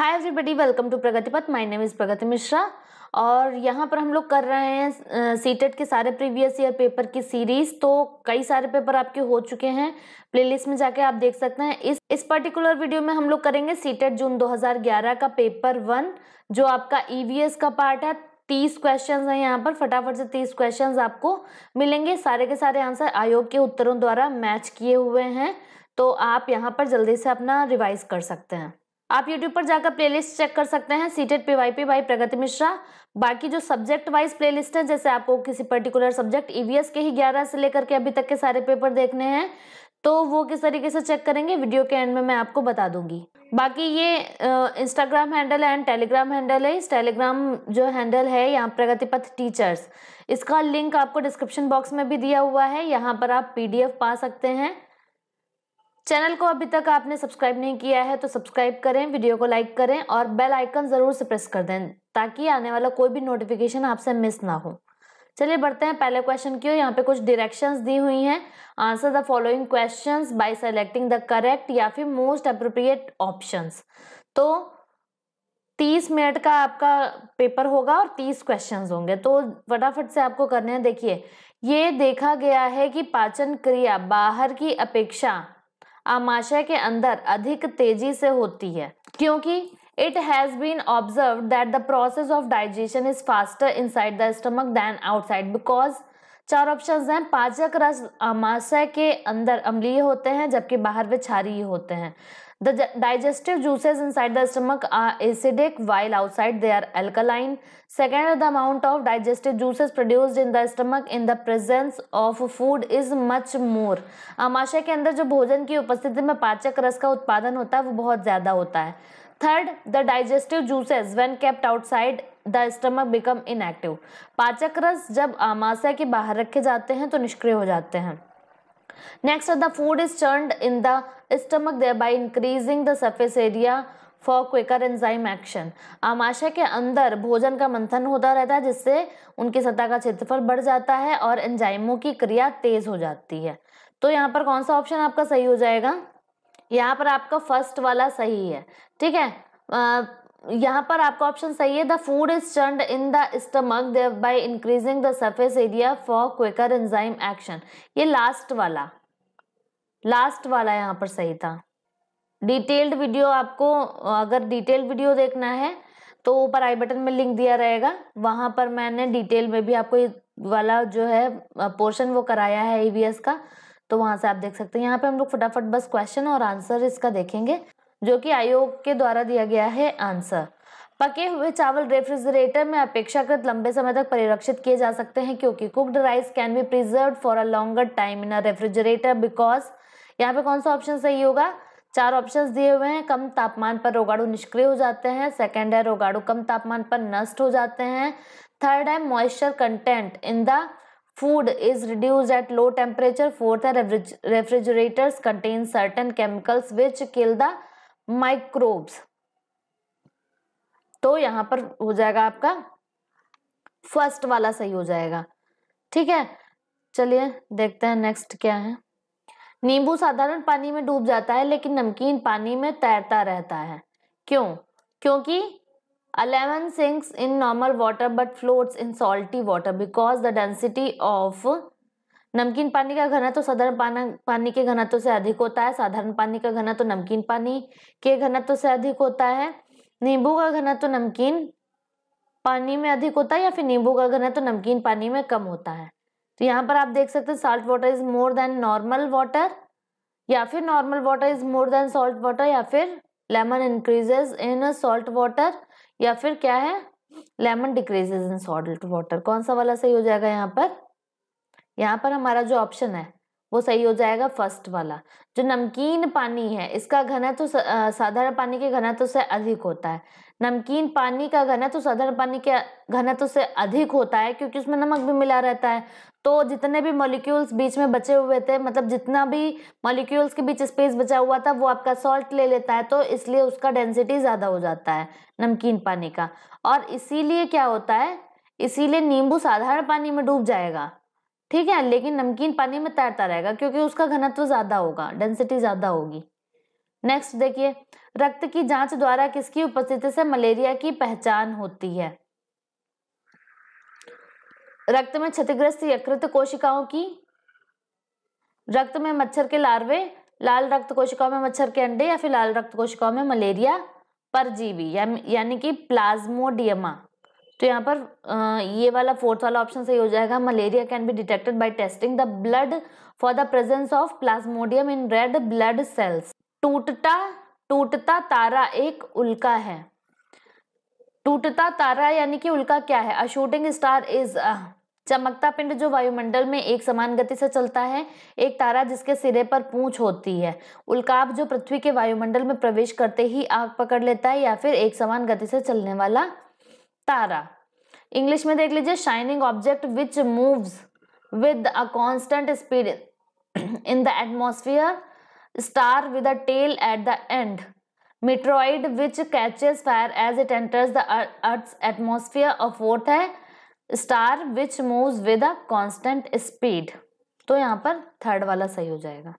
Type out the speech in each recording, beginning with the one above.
Hi everybody welcome to Pragati Path my name is Pragati Mishra और यहाँ पर हम लोग कर रहे हैं सीटेट के सारे प्रीवियस ईयर पेपर की सीरीज़ तो कई सारे पेपर आपके हो चुके हैं। प्लेलिस्ट में जाके आप देख सकते हैं। इस इस पर्टिकुलर वीडियो में हम लोग करेंगे सीटेट जून 2011 का पेपर वन जो आपका ईवीएस का पार्ट है। तीस क्वेश्चंस हैं यहाँ पर। फटाफट से तीस क्वेश्चंस आपको मिलेंगे। सारे के सारे आंसर आयोग के उत्तरों द्वारा मैच किए हुए हैं। तो आप यहाँ पर जल्दी से अपना रिवाइज कर सकते हैं। आप YouTube पर जाकर प्लेलिस्ट चेक कर सकते हैं। सीटेड पीवाईपी बाई प्रगति मिश्रा बाकी जो सब्जेक्ट वाइज प्लेलिस्ट है, जैसे आपको किसी पर्टिकुलर सब्जेक्ट ईवीएस के ही 11 से लेकर के अभी तक के सारे पेपर देखने हैं तो वो किस तरीके से चेक करेंगे वीडियो के एंड में मैं आपको बता दूँगी। बाकी ये Instagram handle and Telegram handle है। इस टेलीग्राम जो हैंडल है, यहाँ प्रगति पथ टीचर्स इसका लिंक आपको डिस्क्रिप्शन बॉक्स में भी दिया हुआ है। यहाँ पर आप पीडीएफ पा सकते हैं। चैनल को अभी तक आपने सब्सक्राइब नहीं किया है तो सब्सक्राइब करें, वीडियो को लाइक करें और बेल आइकन ज़रूर से प्रेस कर दें, ताकि आने वाला कोई भी नोटिफिकेशन आपसे मिस ना हो। चलिए बढ़ते हैं पहले क्वेश्चन की ओर। यहाँ पे कुछ डायरेक्शंस दी हुई हैं। Answer the following questions by selecting the correct या फिर मोस्ट अप्रोप्रिएट ऑप्शंस तो तीस मिनट का आपका पेपर होगा और तीस क्वेश्चंस होंगे। तो फटाफट से आपको करने हैं। देखिए, ये देखा गया है कि पाचन क्रिया, बाहर की अपेक्षा आमाशय के अंदर अधिक तेज़ी से होती है, क्योंकि it has been observe that the process of digestion is faster inside the stomach than outside because चार ऑप्शन हैं। पाचक रस आमाशय के अंदर अम्लीय होते हैं, जबकि बाहर वे क्षारीय होते हैं। The digestive juices inside the stomach are acidic while outside they are alkaline. Second, the amount of digestive juices produced in the stomach in the presence of food is much more. आमाशय के अंदर जो भोजन की उपस्थिति में पाचक रस का उत्पादन होता है वो बहुत ज़्यादा होता है third the digestive juices when kept outside the stomach become inactive पाचक रस जब आमाशय के बाहर रखे जाते हैं तो निष्क्रिय हो जाते हैं Next, the food is churned in the stomach thereby increasing the surface area for quicker enzyme action आमाशय के अंदर भोजन का मंथन होता रहता है जिससे उनकी सतह का क्षेत्रफल बढ़ जाता है और एंजाइमों की क्रिया तेज हो जाती है। तो यहाँ पर कौन सा ऑप्शन आपका सही हो जाएगा? यहाँ पर आपका फ़र्स्ट वाला सही है। ठीक है? यहाँ पर आपका ऑप्शन सही है. The food is churned in the stomach by increasing the surface area for quicker enzyme action ये लास्ट वाला. लास्ट वाला यहाँ पर सही था. डिटेल्ड वीडियो आपको, अगर डिटेल्ड वीडियो देखना है तो ऊपर आई बटन में लिंक दिया रहेगा. वहाँ पर मैंने डिटेल में भी आपको वाला जो है पोर्शन वो कराया है ईवीएस का तो वहाँ से आप देख सकते हैं. यहाँ पे हम लोग फटाफट बस क्वेश्चन और आंसर इसका देखेंगे. जो कि आयोग के द्वारा दिया गया है आंसर। पके हुए चावल रेफ्रिजरेटर में अपेक्षाकृत लंबे समय तक परिरक्षित किए जा सकते हैं क्योंकि cooked rice can be preserve for a longer time in a refrigerator because यहाँ पे कौन सा ऑप्शन सही होगा? चार ऑप्शंस दिए हुए हैं, कम तापमान पर रोगाणु निष्क्रिय हो जाते हैं सेकेंड है रोगाणु कम तापमान पर नष्ट हो जाते हैं थर्ड है moisture content in the food is reduce at low temperature fourth है refrigerators contain certain chemicals which kill the microbes. तो यहाँ पर हो जाएगा आपका, फ़र्स्ट वाला सही हो जाएगा। ठीक है? चलिए, देखते हैं नेक्स्ट क्या है। नींबू साधारण पानी में डूब जाता है, लेकिन नमकीन पानी में तैरता रहता है। क्यों? क्योंकि a lemon sinks in normal water but floats in salty water because the density of नमकीन पानी का घनत्व तो साधारण पानी के घनत्व तो से अधिक होता है, साधारण पानी का घनत्व तो नमकीन पानी के घनत्व तो से अधिक होता है। नींबू का घनत्व तो नमकीन पानी में अधिक होता है या फिर नींबू का घनत्व तो नमकीन पानी में कम होता है? तो यहाँ पर आप देख सकते हैं salt water is more than normal water या फिर normal water is more than salt water या फिर lemon increases in salt water या फिर क्या है? Lemon decreases in salt water कौन सा वाला सही हो जाएगा यहाँ पर? यहाँ पर हमारा जो ऑप्शन है, वो सही हो जाएगा फ़र्स्ट वाला। जो नमकीन पानी है, इसका घनत्व तो साधारण पानी के घनत्व से अधिक होता है। नमकीन पानी का घनत्व तो साधारण पानी के घनत्व से अधिक होता है, क्योंकि उसमें नमक भी मिला रहता है। तो जितने भी मॉलिक्यूल्स बीच में बचे हुए थे मतलब जितना भी मॉलिक्यूल्स के बीच स्पेस बचा हुआ था, वो आपका सॉल्ट ले लेता है तो इसलिए उसका डेंसिटी ज़्यादा हो जाता है नमकीन पानी का। और इसीलिए क्या होता है, इसीलिए नींबू साधारण पानी में डूब जाएगा। ठीक है, लेकिन नमकीन पानी में तैरता रहेगा क्योंकि उसका घनत्व ज़्यादा होगा डेंसिटी ज़्यादा होगी। नेक्स्ट देखिए, रक्त की जाँच द्वारा किसकी उपस्थिति से मलेरिया की पहचान होती है? रक्त में क्षतिग्रस्त यकृत कोशिकाओं की, रक्त में मच्छर के लार्वे, लाल रक्त कोशिकाओं में मच्छर के अंडे या फिर लाल रक्त कोशिकाओं में मलेरिया परजीवी यानी कि प्लाज्मोडियमा। तो यहाँ पर ये वाला फोर्थ वाला ऑप्शन सही हो जाएगा। Malaria can be detected by testing the blood for the presence of plasmodium in red blood cells टूटता टूटता तारा एक उल्का है। टूटता तारा यानी कि उल्का क्या है? अ शूटिंग स्टार इज़ चमकता पिंड जो वायुमंडल में एक समान गति से चलता है, एक तारा जिसके सिरे पर पूंछ होती है। उल्काब जो पृथ्वी के वायुमंडल में प्रवेश करते ही आग पकड़ लेता है या फिर एक समान गति से चलने वाला तारा। इंग्लिश में देख लीजिए shining object which moves with a constant speed in the atmosphere star with a tail at the end meteoroid which catches fire as it enters the earth's atmosphere और फोर्थ है? Star which move with a constant speed तो यहाँ पर third वाला सही हो जाएगा।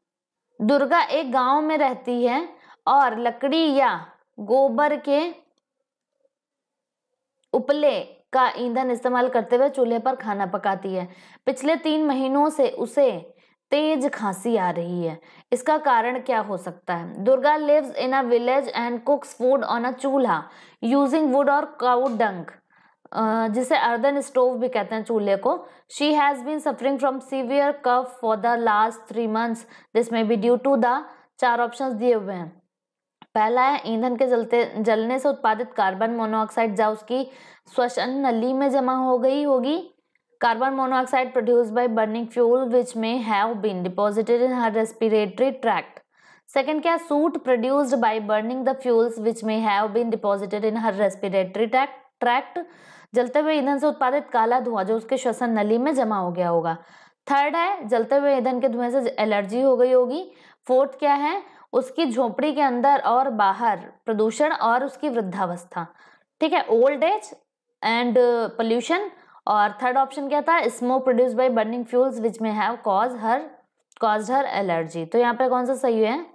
दुर्गा एक गाँव में रहती है और लकड़ी या गोबर के उपले का ईंधन इस्तेमाल करते हुए चूल्हे पर खाना पकाती है। पिछले तीन महीनों से उसे तेज खांसी आ रही है। इसका कारण क्या हो सकता है? Durga lives in a village and cooks food on a chulha using wood और काउ डंक जिसे अर्दन स्टोव भी कहते हैं चूल्हे को। She has been suffering from severe cough for the last three months this may be due to the चार options दिए हुए हैं। पहला है, ईंधन के जलते, जलने से उत्पादित कार्बन मोनोऑक्साइड जा उसकी श्वसन नली में जमा हो गई होगी। Carbon monoxide produce by burning fuel which may have been deposited in her respiratory tract second क्या soot produced by burning the fuels which may have been deposited in her respiratory tract जलते हुए ईंधन से उत्पादित काला धुआँ जो उसके श्वसन नली में जमा हो गया होगा। थर्ड है, जलते हुए ईंधन के धुएँ से एलर्जी हो गई होगी। फोर्थ क्या है? उसकी झोपड़ी के अंदर और बाहर प्रदूषण और उसकी वृद्धावस्था। ठीक है ओल्ड एज एंड पोल्यूशन और थर्ड ऑप्शन क्या था? Smoke produce by burning fuels which may have cause her cause her allergy तो यहाँ पे कौन सा सही है?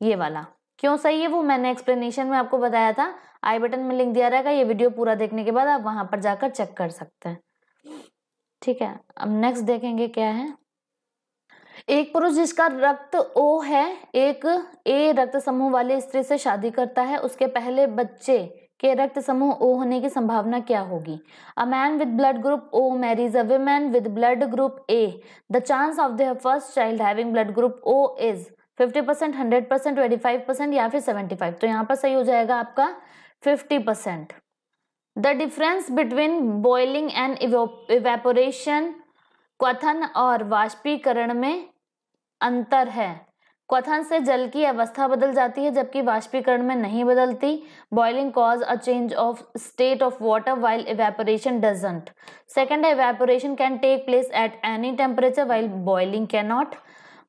ये वाला। क्यों सही है वो? मैंने एक्सप्लेनेशन में आपको बताया था। आई बटन में लिंक दिया रहेगा। ये वीडियो पूरा देखने के बाद आप वहाँ पर जाकर चेक कर सकते हैं। ठीक है, अब नेक्स्ट देखेंगे क्या है। एक पुरुष जिसका रक्त ओ है, एक ए रक्त समूह वाली स्त्री से शादी करता है, उसके पहले बच्चे के रक्त समूह ओ होने की संभावना क्या होगी? A man with blood group O marries a woman with blood group A the chance of their first child having blood group O is 50 percent hundred percent twenty five percent या फिर सेवेंटी फाइव तो यहाँ पर सही हो जाएगा आपका fifty percent the difference between boiling and evaporation क्वथन और वाष्पीकरण में अंतर है। क्वथन से जल की अवस्था बदल जाती है, जबकि वाष्पीकरण में नहीं बदलती। Boiling cause a change of state of water while evaporation doesn't second evaporation can take place at any temperature while boiling can not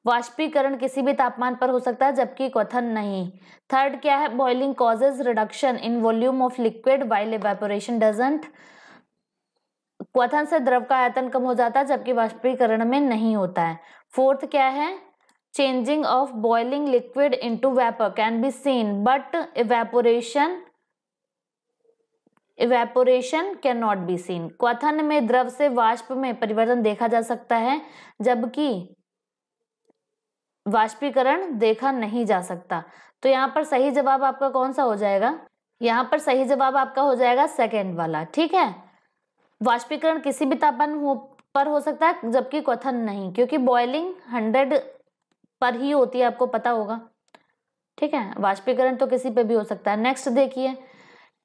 वाष्पीकरण किसी भी तापमान पर हो सकता है, जबकि क्वथन नहीं। थर्ड क्या है? Boiling causes reduction in volume of liquid while evaporation doesn't क्वथन से द्रव का आयतन कम हो जाता है, जबकि वाष्पीकरण में नहीं होता है। फोर्थ क्या है? Changing of boiling liquid into vapour can be seen but evaporation evaporation can not be seen क्वथन में द्रव से वाष्प में परिवर्तन देखा जा सकता है, जबकि वाष्पीकरण देखा नहीं जा सकता। तो यहाँ पर सही जवाब आपका कौन सा हो जाएगा? यहाँ पर सही जवाब आपका हो जाएगा सेकेंड वाला, ठीक है? वाष्पीकरण किसी भी तापमान पर हो सकता है जबकि क्वथन नहीं, क्योंकि बॉइलिंग हंड्रेड पर ही होती है, आपको पता होगा। ठीक है? वाष्पीकरण तो किसी पे भी हो सकता है। नेक्स्ट देखिए,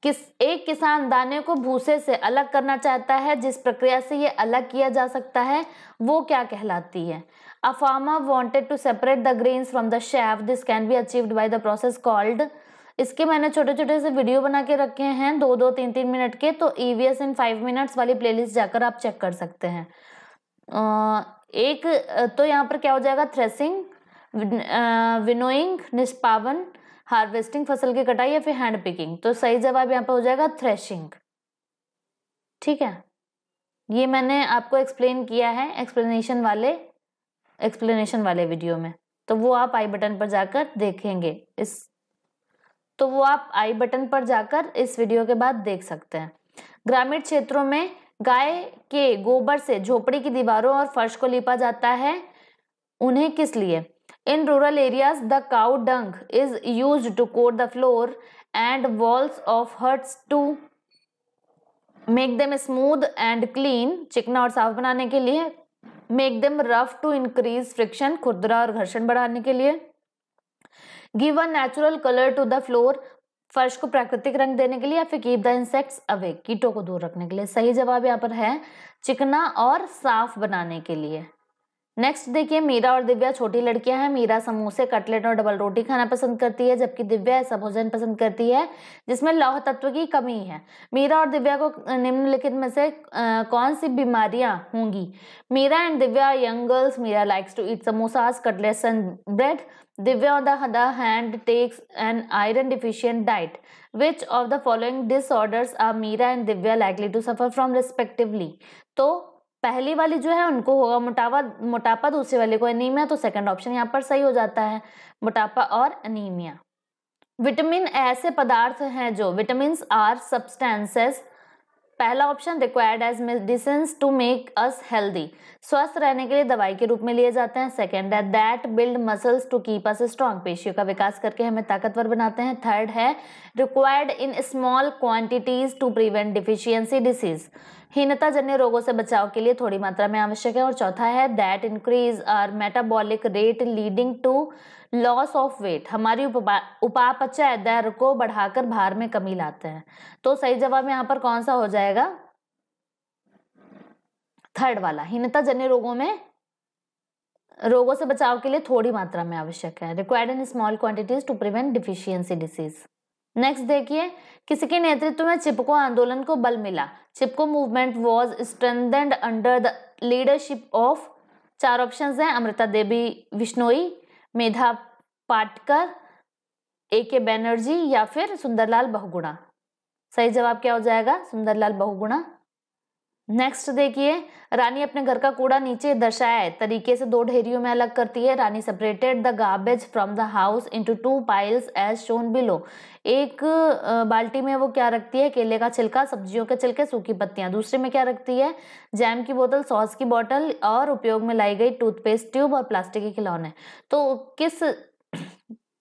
किस, एक किसान दाने को भूसे से अलग करना चाहता है, जिस प्रक्रिया से ये अलग किया जा सकता है, वो क्या कहलाती है? Farmer wanted to separate the grains from the chaff. This can be achieved by the process called इसके मैंने छोटे छोटे से वीडियो बना के रखे हैं दो दो, तीन तीन मिनट के तो ईवीएस इन फाइव मिनट्स वाली प्लेलिस्ट जाकर आप चेक कर सकते हैं। एक तो यहाँ पर क्या हो जाएगा? थ्रेसिंग विनोइंग निष्पावन हार्वेस्टिंग फ़सल की कटाई या फिर हैंड पिकिंग तो सही जवाब यहाँ पर हो जाएगा थ्रेशिंग ठीक है? ये मैंने आपको एक्सप्लेन किया है एक्सप्लेनेशन वाले एक्सप्लेनेशन वाले वीडियो में। तो वो आप आई बटन पर जाकर देखेंगे इस तो वो आप आई बटन पर जाकर इस वीडियो के बाद देख सकते हैं। ग्रामीण क्षेत्रों में गाय के गोबर से झोपड़ी की दीवारों और फर्श को लिपा जाता है। उन्हें किस लिए? In rural areas the cow dung is use to coat the floor and walls of huts to make them smooth and clean चिकना और साफ़ बनाने के लिए make them rough to increase friction खुरदरा और घर्षण बढ़ाने के लिए। Give a natural colour to the floor फर्श को प्राकृतिक रंग देने के लिए या फिर कीप द इंसेक्ट्स अवे कीटों को दूर रखने के लिए? सही जवाब यहाँ पर है चिकना और साफ़ बनाने के लिए। नेक्स्ट देखिए, मीरा और दिव्या छोटी लड़कियाँ हैं। मीरा समोसे, कटलेट और डबल रोटी खाना पसंद करती है, जबकि दिव्या ऐसा भोजन पसंद करती है, जिसमें लौह तत्व की कमी है। मीरा और दिव्या को निम्नलिखित में से कौन सी बीमारियाँ होंगी? Meera and Divya young girls Meera likes to eat samosas cutlets and bread Divya on the hand takes an iron deficient diet which of the following disorders are Meera and Divya likely to suffer from respectively तो पहली वाली जो है, उनको होगा मोटापा मोटापा दूसरी वाले को एनीमिया तो सेकंड ऑप्शन यहाँ पर सही हो जाता है, मोटापा और एनीमिया विटामिन ऐसे पदार्थ हैं जो विटामिन आर सब्सटेंसेस पहला option required as medicine to make us healthy स्वस्थ रहने के लिए दवाई के रूप में लिए जाते हैं। सेकेंड है that build muscles to keep us strong पेशियों का विकास करके हमें ताकतवर बनाते हैं। थर्ड है required in small quantities to prevent deficiency disease हीनता जन्य रोगों से बचाव के लिए थोड़ी मात्रा में आवश्यक है। और चौथा है that increase our metabolic rate leading to loss of weight हमारी उपापचय दर को बढ़ाकर भार में कमी लाते हैं। तो सही जवाब यहाँ पर कौन सा हो जाएगा? थर्ड वाला हीनता जन्य रोगों में, रोगों से बचाव के लिए थोड़ी मात्रा में आवश्यक है। Required in small quantities to prevent deficiency disease next देखिए किसी के नेतृत्व में चिपको आंदोलन को बल मिला? Chipko movement was strengthened under the leadership of चार ऑप्शन हैं अमृता देवी विश्नोई मेधा पाटकर ए के बैनर्जी या फिर सुंदरलाल बहुगुणा सही जवाब क्या हो जाएगा? सुंदरलाल बहुगुणा नेक्स्ट देखिए, रानी अपने घर का कूड़ा नीचे दर्शाए तरीके से दो ढेरियों में अलग करती है। Rani separated the garbage from the house into two piles as shown below एक बाल्टी में वो क्या रखती है? केले का छिलका, सब्जियों के छिलके, सूखी पत्तियाँ। दूसरे में क्या रखती है? जैम की बोतल, सॉस की बोतल और उपयोग में लाई गई टूथपेस्ट ट्यूब और प्लास्टिक के खिलौने। तो किस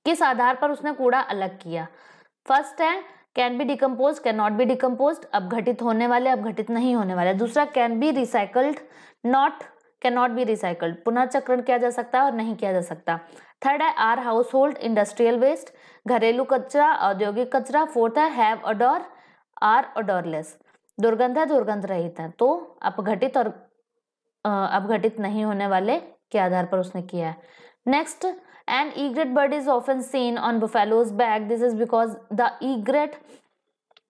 किस आधार पर उसने कूड़ा अलग किया? फ़र्स्ट है can be decompose can not be decompose अब घटित होने वाले अब घटित नहीं होने वाले। दूसरा can be recycled not can not be recycled पुनर्चक्रण किया जा सकता है और नहीं किया जा सकता। थर्ड है are household industrial waste घरेलू कचरा, औद्योगिक कचरा। फोर्थ है हैव अडोर आर अडोरलेस दुर्गंध है, दुर्गंध रहित है। तो अपघटित और अपघटित नहीं होने वाले के आधार पर उसने किया है। Next An egret bird is often seen on buffalo's back. This is because the egret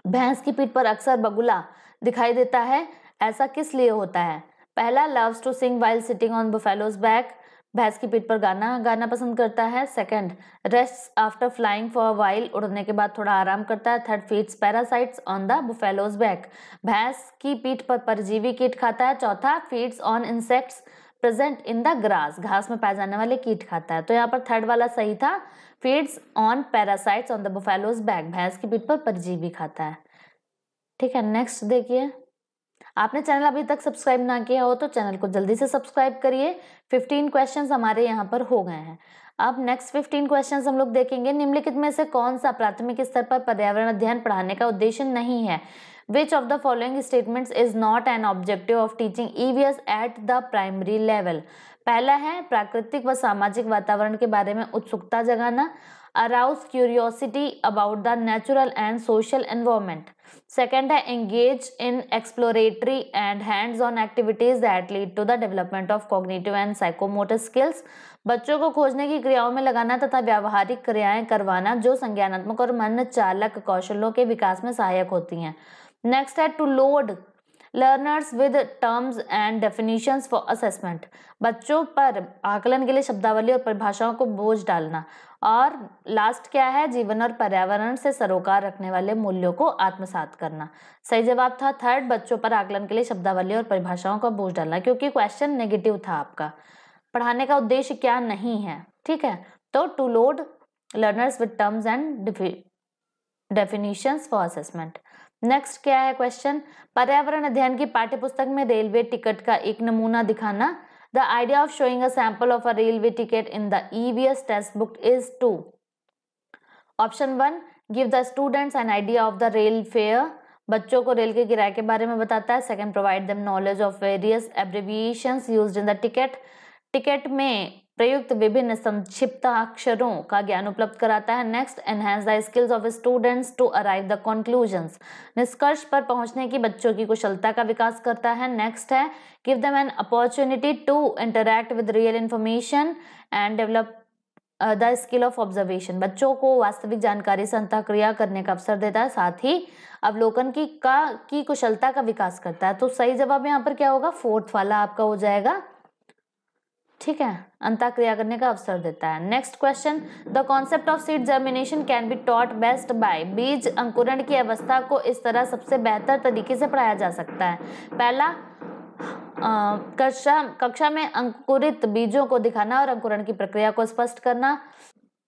भैंस की पीठ पर अक्सर बगुला दिखाई देता है। ऐसा किस लिए होता है? पहला loves to sing while sitting on buffalo's back भैंस की पीठ पर गाना गाना पसंद करता है। Second rest after flying for while उड़ने के बाद थोड़ा आराम करता है। Third feeds parasites on the buffalo's back भैंस की पीठ पर परजीवी कीट खाता है। चौथा feeds on insects present in the grass, घास में पाए जाने वाले कीट खाता है। तो यहाँ पर थर्ड वाला सही था, feeds on parasites on the buffalo's back, भैंस की पीठ पर परजीवी खाता है। ठीक है, नेक्स्ट देखिए। आपने चैनल अभी तक सब्सक्राइब ना किया हो तो चैनल को जल्दी से सब्सक्राइब करिए। 15 क्वेश्चंस हमारे यहाँ पर हो गए हैं। अब नेक्स्ट 15 क्वेश्चंस हम लोग देखेंगे, निम्नलिखित में से कौन सा प्राथमिक स्तर पर पर्यावरण अध्ययन पढ़ाने का उद्देश्य नहीं है? Which of the following statements is not an objective of teaching EVS at the primary level? पहला है, प्राकृतिक व सामाजिक वातावरण के बारे में उत्सुकता जगाना। Arouse curiosity about the natural and social environment second है engage in exploratory and hands on activities that lead to the development of cognitive and psychomotor skills बच्चों को खोजने की क्रियाओं में लगाना तथा व्यावहारिक क्रियाएँ करवाना, जो संज्ञानात्मक और मन चालक कौशलों के विकास में सहायक होती हैं। नेक्स्ट है to load learners with terms and definitions for assessment बच्चों पर आकलन के लिए शब्दावली और परिभाषाओं को बोझ डालना। और लास्ट क्या है? जीवन और पर्यावरण से सरोकार रखने वाले मूल्यों को आत्मसात करना। सही जवाब था थर्ड बच्चों पर आकलन के लिए शब्दावली और परिभाषाओं का बोझ डालना, क्योंकि क्वेश्चन नेगेटिव था आपका। पढ़ाने का उद्देश्य क्या नहीं है? ठीक है? तो to load learners with terms and definitions for assessment next क्या है क्वेश्चन पर्यावरण अध्ययन की पाठ्य पुस्तक में रेलवे टिकट का एक नमूना दिखाना। The idea of showing a sample of a railway ticket in the EVS text book is to option one give the students an idea of the rail fare बच्चों को रेल के किराए के बारे में बताता है। Second provide them knowledge of various abbreviations use in the ticket ticket में प्रयुक्त विभिन्न संक्षिप्त अक्षरों का ज्ञान उपलब्ध कराता है। Next enhance the skills of students to arrive the conclusions निष्कर्ष पर पहुँचने की बच्चों की कुशलता का विकास करता है। नेक्स्ट है give them an opportunity to interact with real information and develop the skill of observation बच्चों को वास्तविक जानकारी से अंतक्रिया करने का अवसर देता है। साथ ही अवलोकन की का, की कुशलता का विकास करता है। तो सही जवाब यहाँ पर क्या होगा? फोर्थ वाला आपका हो जाएगा। ठीक है? अंता क्रिया करने का अवसर देता है। Next question the concept of seed germination can be taught best by बीज अंकुरण की अवस्था को इस तरह सबसे बेहतर तरीके से पढ़ाया जा सकता है। पहला कक्षा कक्षा में अंकुरित बीजों को दिखाना और अंकुरण की प्रक्रिया को स्पष्ट करना।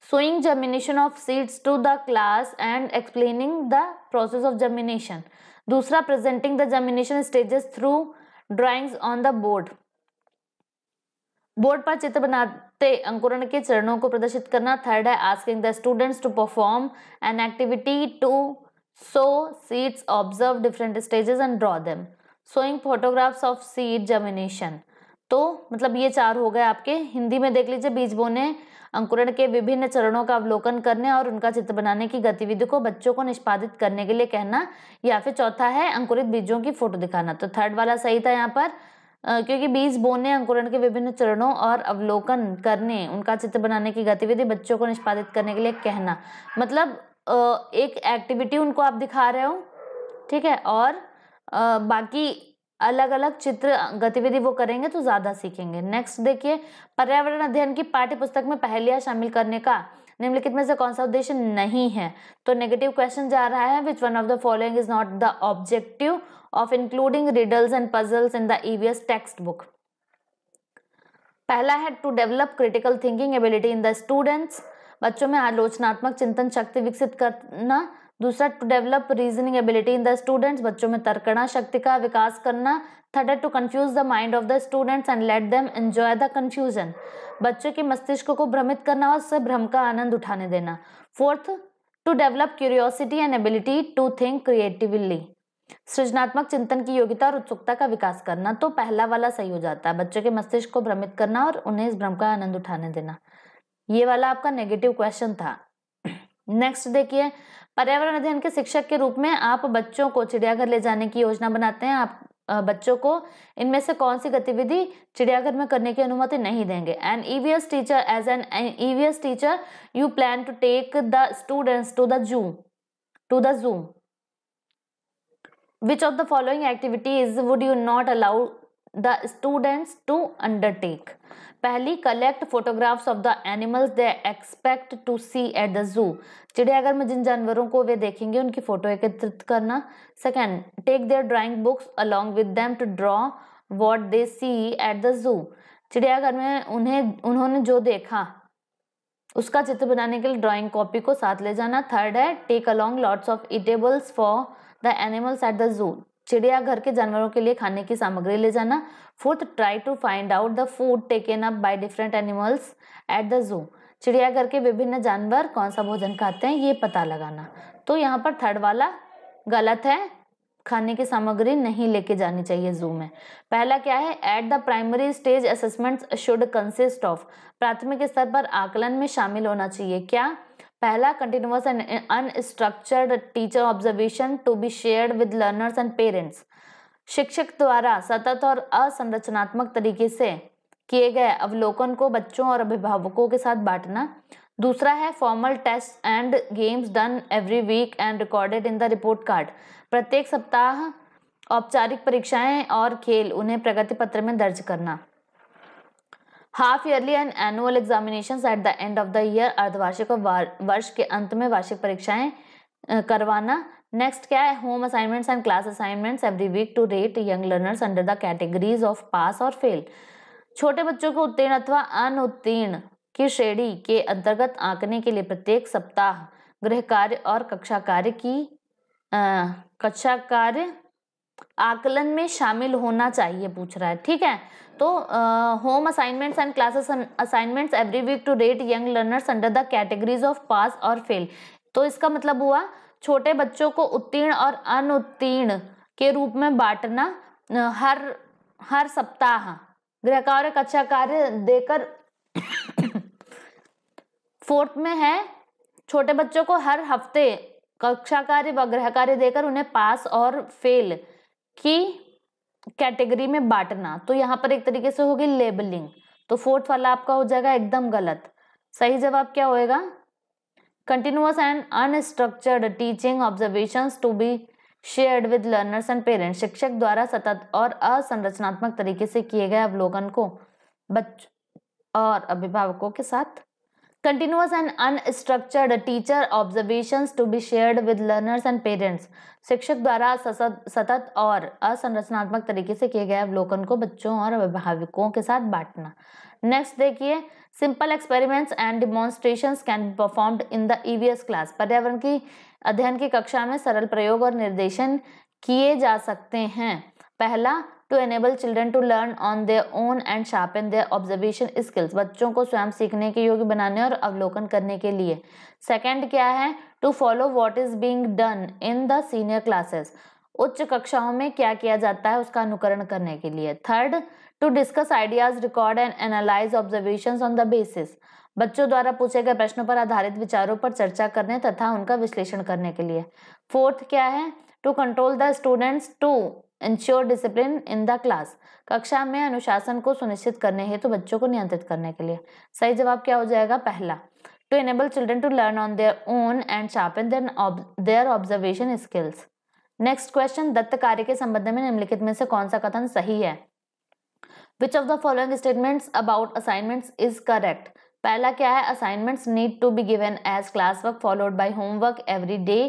Sowing germination of seeds to the class and explaining the process of germination दूसरा presenting the germination stages through drawings on the board board पर चित्र बनाते अंकुरण के चरणों को प्रदर्शित करना थर्ड है asking the students to perform an activity to sow seeds observe different stages and draw them sowing photographs of seed germination तो मतलब ये चार हो गए आपके। हिंदी में देख लीजिए बीज बोने अंकुरण के विभिन्न चरणों का अवलोकन करने और उनका चित्र बनाने की गतिविधि को बच्चों को निष्पादित करने के लिए कहना, या फिर चौथा है अंकुरित बीजों की फ़ोटो दिखाना। तो थर्ड वाला सही था यहाँ पर। क्योंकि बीज बोने अंकुरण के विभिन्न चरणों और अवलोकन करने, उनका चित्र बनाने की गतिविधि बच्चों को निष्पादित करने के लिए कहना। मतलब एक एक्टिविटी उनको आप दिखा रहे हो, ठीक है, और बाकी अलग अलग चित्र, गतिविधि वो करेंगे तो ज़्यादा सीखेंगे। नेक्स्ट देखिए, पर्यावरण अध्ययन की पाठ्य पुस्तक में पहलिया शामिल करने का निम्नलिखित में से कौन सा उद्देश्य नहीं है? तो नेगेटिव क्वेश्चन जा रहा है which one of the following is not the objective including riddles and puzzles in the EVS text book पहला है to develop critical thinking ability in the students बच्चों में आलोचनात्मक चिंतन शक्ति विकसित करना। दूसरा to develop reasoning ability in the students बच्चों में तर्कणा शक्ति का विकास करना। थर्ड है to confuse the mind of the students and let them enjoy the confusion बच्चों के मस्तिष्क को भ्रमित करना और उससे भ्रम का आनंद उठाने देना। Fourth to develop curiosity and ability to think creatively सृजनात्मक चिंतन की योग्यता और उत्सुकता का विकास करना तो पहला वाला सही हो जाता है। बच्चों के मस्तिष्क को भ्रमित करना और उन्हें इस भ्रम का आनंद उठाने देना। ये वाला आपका नेगेटिव क्वेश्चन था। नेक्स्ट देखिए, पर्यावरण अध्ययन के शिक्षक के रूप में आप बच्चों को चिड़ियाघर ले जाने की योजना बनाते हैं। आप बच्चों को इनमें से कौन सी गतिविधि चिड़ियाघर में करने की अनुमति नहीं देंगे। An EVS teacher as an EVS teacher you plan to take the students to the zoo to the zoo which of the following activities would you not allow the students to undertake? पहली collect photographs of the animals they expect to see at the zoo चिड़ियाघर में जिन जानवरों को वे देखेंगे, उनकी फ़ोटो एकत्रित करना। Second take their drawing books along with them to draw what they see at the zoo चिड़ियाघर में उन्हें, उन्होंने जो देखा, उसका चित्र बनाने के लिए ड्राइंग कॉपी को साथ ले जाना। थर्ड है take along lots of eatables for the animals at the zoo. चिड़ियाघर के जानवरों के लिए खाने की सामग्री ले जाना। Fourth, try to find out the food taken up by different animals at the zoo. चिड़ियाघर के विभिन्न जानवर कौन सा भोजन खाते हैं, ये पता लगाना। तो यहाँ पर थर्ड वाला गलत है। खाने की सामग्री नहीं लेके जानी चाहिए जू में। पहला क्या है? At the primary stage assessment should consist of प्राथमिक स्तर पर आकलन में शामिल होना चाहिए। क्या? पहला continuous and unstructured teacher observation to be shared with learners and parents शिक्षक द्वारा सतत और असंरचनात्मक तरीके से किए गए अवलोकन को बच्चों और अभिभावकों के साथ बांटना। दूसरा है formal test and games done every week and recorded in the report card प्रत्येक सप्ताह औपचारिक परीक्षाएँ और खेल उन्हें प्रगति पत्र में दर्ज करना। Half yearly and annual examination at the end of the year अर्धवार्षिक और वर्ष के अंत में वार्षिक परीक्षाएँ करवाना। नेक्स्ट क्या है? Home assignments and class assignments every week to rate young learners under the categories of pass और फेल छोटे बच्चों को उत्तीर्ण अथवा अनुत्तीर्ण की श्रेणी के अंतर्गत आंकने के लिए प्रत्येक सप्ताह गृह कार्य और कक्षा कार्य की कक्षा कार्य आकलन में शामिल होना चाहिए, पूछ रहा है। ठीक है? तो home assignments and classes assignments every week to rate young learners under the categories of pass और फेल तो इसका मतलब हुआ, छोटे बच्चों को उत्तीर्ण और अनुत्तीर्ण के रूप में बांटना हर हर सप्ताह गृह कार्य कक्षा कार्य देकर फोर्थ में है, छोटे बच्चों को हर हफ़्ते कक्षा कार्य व गृह कार्य देकर उन्हें पास और फेल की कैटेगरी में बांटना तो यहाँ पर एक तरीके से होगी लेबलिंग। तो फोर्थ वाला आपका हो जाएगा एकदम गलत। सही जवाब क्या होएगा? Continuous and unstructured teaching observation to be shared with learners and parents शिक्षक द्वारा सतत और असंरचनात्मक तरीके से किए गए अवलोकन को बच और अभिभावकों के साथ continuous and unstructured teacher observations to be shared with learners and parents. शिक्षक द्वारा सतत और असंरचनात्मक तरीके से किए गए अवलोकन को बच्चों और अभिभावकों के साथ बांटना। नेक्स्ट देखिए simple experiments and demonstrations can be performed in the EVS class पर्यावरण की, अध्ययन की कक्षा में सरल प्रयोग और निर्देशन किए जा सकते हैं। पहला to enable children to learn on their own and sharpen their observation skills बच्चों को स्वयं सीखने के योग्य बनाने और अवलोकन करने के लिए। सेकेंड क्या है? To follow what is being done in the senior classes उच्च कक्षाओं में क्या किया जाता है उसका अनुकरण करने के लिए। Third to discuss ideas record and analyse observation on the basis बच्चों द्वारा पूछे गए प्रश्नों पर आधारित विचारों पर चर्चा करने तथा उनका विश्लेषण करने के लिए। फोर्थ क्या है? To control the students to ensure discipline in the class कक्षा में अनुशासन को सुनिश्चित करने हेतु तो बच्चों को नियंत्रित करने के लिए। सही जवाब क्या हो जाएगा? पहला to enable children to learn on their own and sharpen their observation skills next question Dutt कार्य के संबंध में निम्नलिखित में से कौन सा कथन सही है? Which of the following statements about assignments is correct पहला क्या है? Assignments need to be given as class work followed by homework every day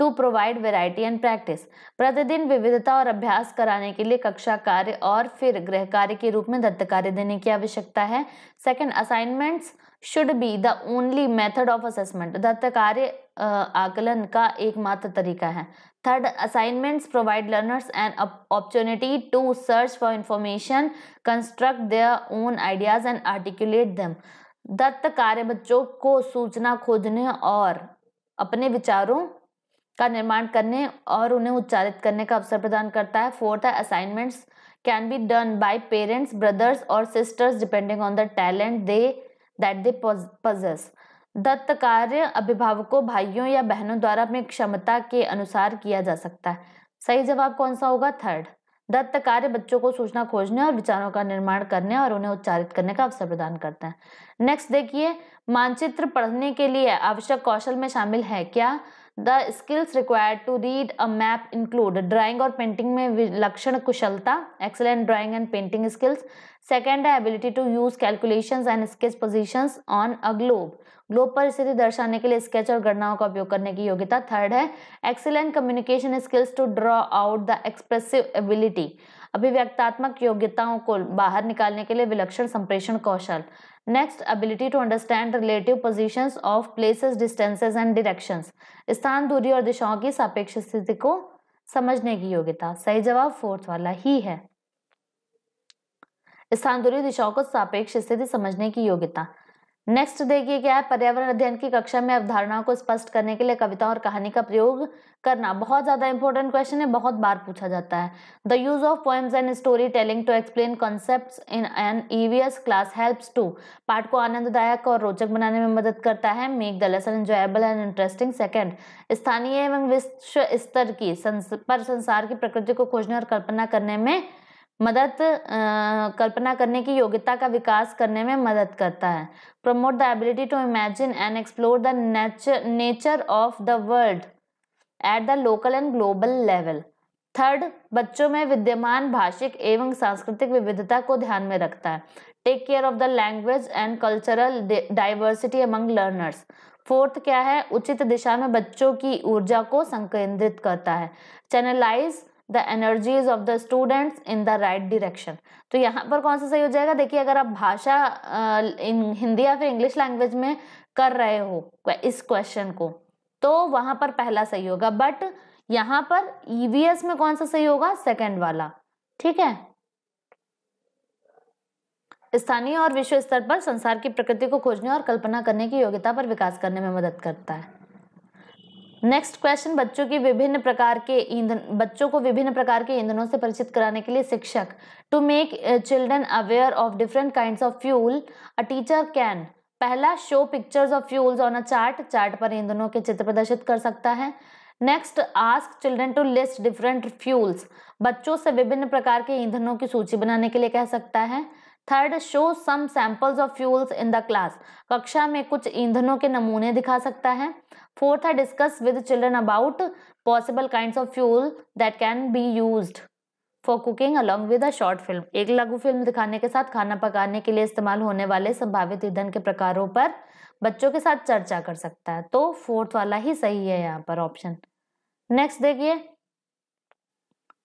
to provide variety and practice प्रतिदिन विविधता और अभ्यास कराने के लिए कक्षा कार्य और फिर गृह कार्य के रूप में दत्त कार्य देने की आवश्यकता है। Second assignments should be the only method of assessment Dutt कार्य आकलन का एकमात्र तरीका है। Third assignments provide learners an opportunity to search for information construct their own ideas and articulate them Dutt कार्य बच्चों को सूचना खोजने और अपने विचारों का निर्माण करने और उन्हें उच्चारित करने का अवसर प्रदान करता है। फोर्थ है assignments can be done by parents brothers और sisters depending on the talent they that they possess Dutt कार्य अभिभावकों, भाइयों या बहनों द्वारा अपनी क्षमता के अनुसार किया जा सकता है। सही जवाब कौन सा होगा? थर्ड दत्त कार्य बच्चों को सूचना खोजने और विचारों का निर्माण करने और उन्हें उच्चारित करने का अवसर प्रदान करते हैं। नेक्स्ट देखिए, मानचित्र पढ़ने के लिए आवश्यक कौशल में शामिल है क्या? The skills required to read a map include drawing और पेंटिंग में विलक्षण कुशलता excellent drawing and painting skills second है ability to use calculation and sketch position on a globe globe पर स्थिति दर्शाने के लिए स्केच और गणनाओं का उपयोग करने की योग्यता. थर्ड है excellent communication skills to draw out the expressive ability अभिव्यक्तात्मक योग्यताओं को बाहर निकालने के लिए विलक्षण संप्रेषण कौशल. Next ability to understand relative position of places distances and direction स्थान, दूरी और दिशाओं की सापेक्ष स्थिति को समझने की योग्यता। सही जवाब फोर्थ वाला ही है। स्थान, दूरी दिशाओं को सापेक्ष स्थिति समझने की योग्यता। नेक्स्ट देखिए क्या है पर्यावरण अध्ययन की कक्षा में अवधारणाओं को स्पष्ट करने के लिए कविता और कहानी का प्रयोग करना बहुत ज़्यादा इंपॉर्टेंट क्वेश्चन है बहुत बार पूछा जाता है। The use of poems and story telling to explain concept in an EVS class helps to पाठ को आनंददायक और रोचक बनाने में मदद करता है make the lesson enjoyable and interesting second स्थानीय एवं विश्व स्तर की संस, पर संसार की प्रकृति को खोजने और कल्पना करने में मदद कल्पना करने की योग्यता का विकास करने में मदद करता है। Promote the ability to imagine and explore the nature of the world at the local and global level third बच्चों में विद्यमान भाषिक एवं सांस्कृतिक विविधता को ध्यान में रखता है। Take care of the language and cultural diversity among learners fourth क्या है? उचित दिशा में बच्चों की ऊर्जा को संकेंद्रित करता है। Channelise the energies of the students in the right direction तो यहाँ पर कौन सा सही हो जाएगा? देखिए, अगर आप भाषा इन हिंदी या फिर इंग्लिश लैंग्वेज में कर रहे हो इस क्वेश्चन को तो वहाँ पर पहला सही होगा। बट यहाँ पर ईवीएस में कौन सा सही होगा? सेकेंड वाला। ठीक है? स्थानीय और विश्व स्तर पर संसार की प्रकृति को खोजने और कल्पना करने की योग्यता पर विकास करने में मदद करता है। नेक्स्ट क्वेश्चन बच्चों की विभिन्न प्रकार के ईंधन, बच्चों को विभिन्न प्रकार के ईंधनों से परिचित कराने के लिए शिक्षक। To make children aware of different kind of fuel a teacher can पहला show pictures of fuels on a chart chart पर ईंधनों के चित्र प्रदर्शित कर सकता है। Next ask children to list different fuels बच्चों से विभिन्न प्रकार के ईंधनों की सूची बनाने के लिए कह सकता है। Third show some samples of fuels in the class कक्षा में कुछ ईंधनों के नमूने दिखा सकता है। फोर्थ है discuss with children about possible kind of fuel that can be use for cooking along with a short film एक लघु फ़िल्म दिखाने के साथ खाना पकाने के लिए इस्तेमाल होने वाले संभावित ईंधन के प्रकारों पर बच्चों के साथ चर्चा कर सकता है। तो फोर्थ वाला ही सही है यहाँ पर ऑप्शन नेक्स्ट देखिए।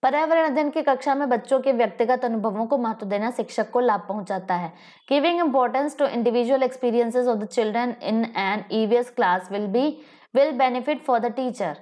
पर्यावरण अध्ययन की कक्षा में बच्चों के व्यक्तिगत अनुभवों को महत्व देना शिक्षक को लाभ पहुंचाता है। Giving importance to individual experiences of the children in an EVS class will be will benefit for the teacher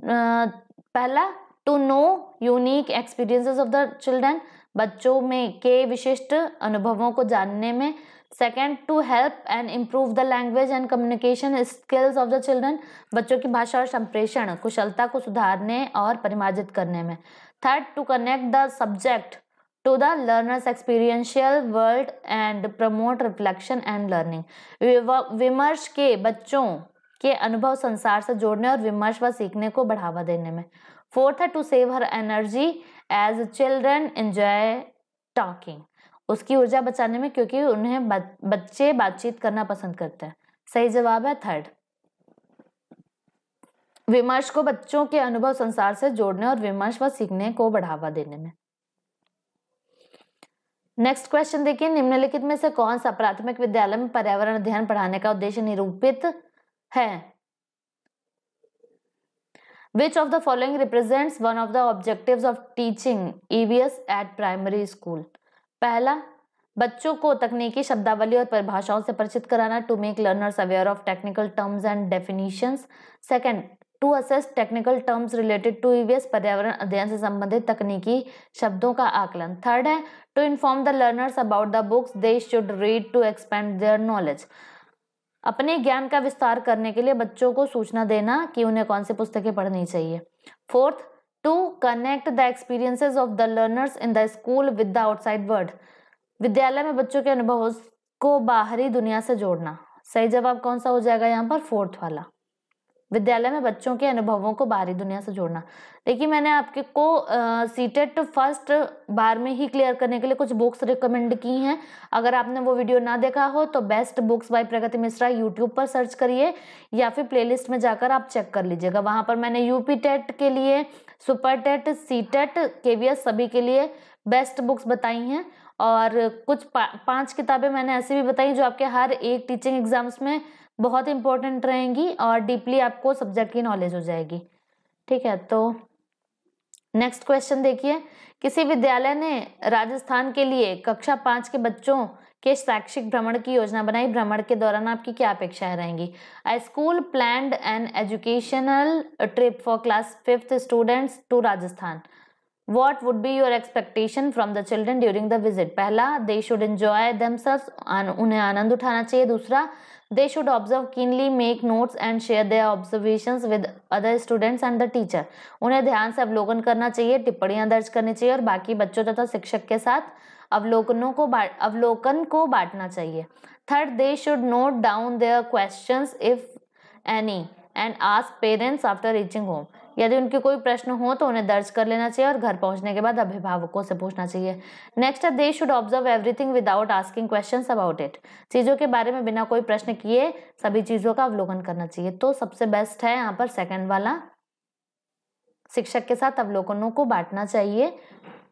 पहला to know unique experiences of the children बच्चों में के विशिष्ट अनुभवों को जानने में। Second to help and improve the language and communication skills of the children बच्चों की भाषा और संप्रेषण, कुशलता को सुधारने और परिमार्जित करने में। Third to connect the subject to the learners experiential world and promote reflection and learning विमर्श के बच्चों के अनुभव संसार से जोड़ने और विमर्श व सीखने को बढ़ावा देने में। फोर्थ है to save her energy as children enjoy talking उसकी ऊर्जा बचाने में क्योंकि उन्हें बच्चे बातचीत करना पसंद करते हैं। सही जवाब है थर्ड विमर्श को बच्चों के अनुभव संसार से जोड़ने और विमर्श व सीखने को बढ़ावा देने में। नेक्स्ट क्वेश्चन देखिए, निम्नलिखित में से कौन सा प्राथमिक विद्यालय में पर्यावरण अध्ययन पढ़ाने का उद्देश्य निरूपित है? Which of the following represents one of the objectives of teaching EVS at primary school पहला, बच्चों को तकनीकी शब्दावली और परिभाषाओं से परिचित कराना to make learners aware of technical terms and definitions second to assess technical terms related to EVS पर्यावरण अध्ययन से संबंधित तकनीकी शब्दों का आकलन थर्ड है to inform the learners about the books they should read to expand their knowledge अपने ज्ञान का विस्तार करने के लिए बच्चों को सूचना देना कि उन्हें कौन सी पुस्तकें पढ़नी चाहिए। Fourth to connect the experiences of the learners in the school with the outside world विद्यालय में बच्चों के अनुभव को बाहरी दुनिया से जोड़ना। सही जवाब कौन सा हो जाएगा यहाँ पर? फोर्थ वाला। विद्यालय में बच्चों के अनुभवों को बाहरी दुनिया से जोड़ना। देखिए मैंने आपके को सीटेट फ़र्स्ट बार में ही क्लियर करने के लिए कुछ बुक्स रिकमेंड की हैं। अगर आपने वो वीडियो ना देखा हो तो best books by Pragati Mishra YouTube पर सर्च करिए या फिर प्लेलिस्ट में जाकर आप चेक कर लीजिएगा। वहाँ पर मैंने यूपी टेट के लिए सुपर टेट सी टेट के सभी के लिए बेस्ट बुक्स बताई हैं। और कुछ पा, पाँच किताबें मैंने ऐसी भी बताई जो आपके हर एक टीचिंग एग्ज़ाम्स में बहुत इंपॉर्टेंट रहेंगी और डीपली आपको सब्जेक्ट की नॉलेज हो जाएगी। ठीक है तो नेक्स्ट क्वेश्चन देखिए। किसी विद्यालय ने राजस्थान के लिए कक्षा पाँच के बच्चों के शैक्षिक भ्रमण की योजना बनाई? भ्रमण के दौरान आपकी क्या अपेक्षाएँ रहेंगी? I school plan an educational trip for class fifth students to Rajasthan what would be your expectation from the children during the visit पहला दे शुड एंजॉय उन्हें आनंद उठाना चाहिए। दूसरा they should observe keenly make notes and share their observations with other students and the teacher उन्हें ध्यान से अवलोकन करना चाहिए, टिप्पणियाँ दर्ज करनी चाहिए, और बाकी बच्चों तथा शिक्षक के साथ अवलोकनों को अवलोकन को बांटना चाहिए। Third they should note down their question if any and ask parents after reaching home यदि उनके कोई प्रश्न हो तो उन्हें दर्ज कर लेना चाहिए और घर पहुँचने के बाद अभिभावकों से पूछना चाहिए। Next they should observe everything without asking question about it चीज़ों के बारे में बिना कोई प्रश्न किए सभी चीज़ों का अवलोकन करना चाहिए। तो सबसे बेस्ट है यहाँ पर सेकेंड वाला। शिक्षक के साथ अवलोकनों को बांटना चाहिए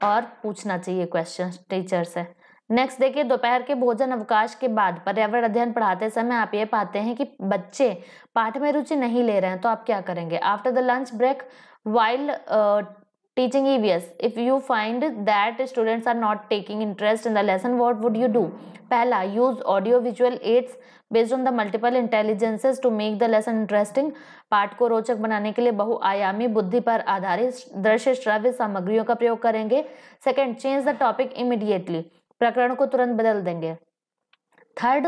और पूछना चाहिए क्वेश्चन टीचर से। नेक्स्ट देखिए, दोपहर के भोजन अवकाश के बाद पर्यावरण अध्ययन पढ़ाते समय आप ये पाते हैं कि बच्चे पाठ में रुचि नहीं ले रहे हैं तो आप क्या करेंगे? After the lunch break while teaching EVS if you find that students are not taking interest in the lesson what would you do पहला use audio visual aids based on the multiple intelligences to make the lesson interesting पाठ को रोचक बनाने के लिए बहुआयामी बुद्धि पर आधारित दृश्य श्रव्य सामग्रियों का प्रयोग करेंगे। Second change the topic immediately प्रकरण को तुरंत बदल देंगे। Third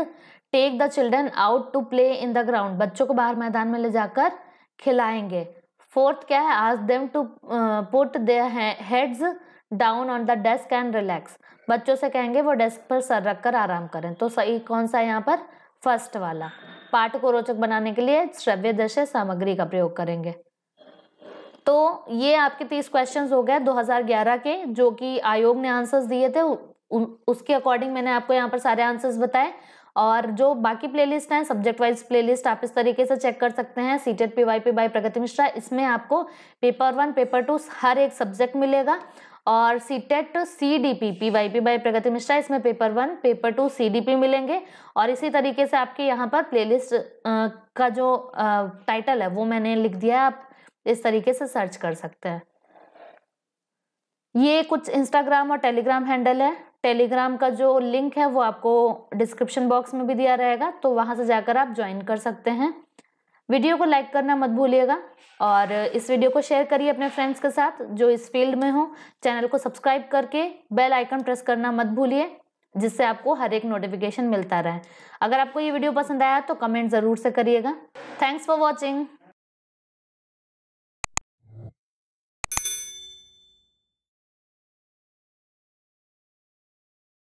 take the children out to play in the ground बच्चों को बाहर मैदान में ले जाकर खिलाएँगे। फोर्थ क्या है? Ask them to put their heads down on the desk and relax बच्चों से कहेंगे, वो डेस्क पर सर रखकर आराम करें। तो सही, कौन सा है यहाँ पर? फ़र्स्ट वाला। पाठ को रोचक बनाने के लिए श्रव्य दृश्य सामग्री का प्रयोग करेंगे। तो ये आपके तीस क्वेश्चंस हो गए 2011 के, जो कि आयोग ने आंसर्स दिए थे उसके अकॉर्डिंग मैंने आपको यहाँ पर सारे आंसर्स बताए। और जो बाकी प्लेलिस्ट हैं सब्जेक्ट वाइज प्लेलिस्ट आप इस तरीके से चेक कर सकते हैं। CTET P Y P by Pragati Mishra इसमें आपको पेपर वन पेपर टू हर एक सब्जेक्ट मिलेगा। और CTET C D P P Y P by Pragati Mishra इसमें paper one paper two C D P मिलेंगे। और इसी तरीके से आपके यहाँ पर प्लेलिस्ट का जो टाइटल है, वो मैंने लिख दिया आप इस तरीके से सर्च कर सकते हैं। ये कुछ इंस्टाग्राम और टेलीग्राम हैंडल है। टेलीग्राम का जो लिंक है वो आपको डिस्क्रिप्शन बॉक्स में भी दिया रहेगा तो वहाँ से जाकर आप ज्वाइन कर सकते हैं। वीडियो को लाइक करना मत भूलिएगा और इस वीडियो को शेयर करिए अपने फ्रेंड्स के साथ जो इस फ़ील्ड में हो। चैनल को सब्सक्राइब करके बेल आइकन प्रेस करना मत भूलिए, जिससे आपको हर एक नोटिफिकेशन मिलता रहे। अगर आपको ये वीडियो पसंद आया तो कमेंट ज़रूर से करिएगा। Thanks for watching